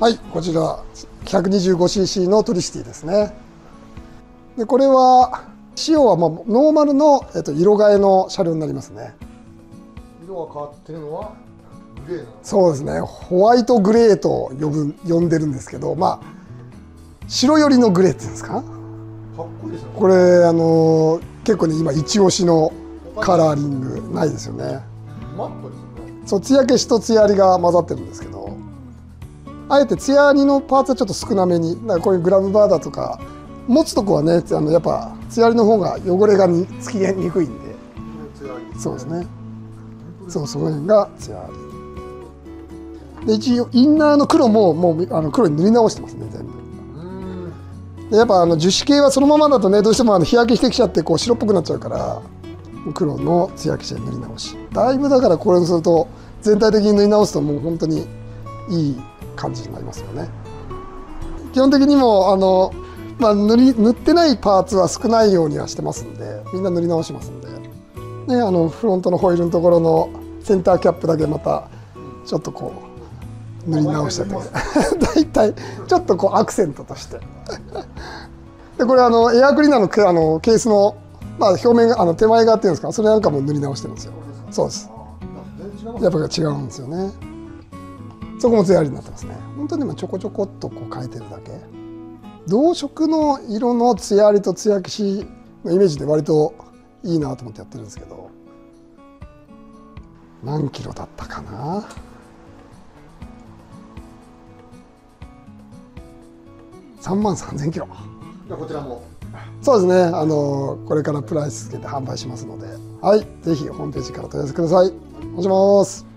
はいこちら 125cc のトリシティですね。でこれは仕様はまあノーマルの、えっと、色替えの車両になりますね。色が変わってるのはグレーなそうですね。ホワイトグレーと呼ぶ呼んでるんですけどまあ白寄りのグレーっていうんですか？かっこいいですね。これあの結構ね今一押しのカラーリングないですよね。マットですよね。そう艶消しと艶ありが混ざってるんですけどあえて艶ありのパーツはちょっと少なめにだかこういうグラブバーだとか持つとこはねあのやっぱ艶ありの方が汚れがにつきにくいんで。そうですね。そうその辺が艶ありで一応インナーの黒ももうあの黒に塗り直してますね全部。やっぱあの樹脂系はそのままだとねどうしてもあの日焼けしてきちゃってこう白っぽくなっちゃうから黒の艶消しで塗り直し。だいぶだからこれをすると全体的に塗り直すともう本当にいい感じになりますよね。基本的にもあの、まあ、塗り塗ってないパーツは少ないようにはしてますんでみんな塗り直しますんで、ね、あのフロントのホイールのところのセンターキャップだけまたちょっとこう塗り直してて。大体ちょっとこうアクセントとして。でこれあのエアクリーナーのケあのケースの、まあ、表面があの手前側っていうんですかそれなんかも塗り直してるんですよ。そうです。やっぱり違うんですよねそこも艶になってますね。本当にもちょこちょこっとこう変えてるだけ。同色の色の艶ありと艶消しのイメージで割といいなと思ってやってるんですけど。何キロだったかな。3万3000キロ。じゃあこちらも。そうですね。あのこれからプライスつけて販売しますので。はい。ぜひホームページから問い合わせください。お願いします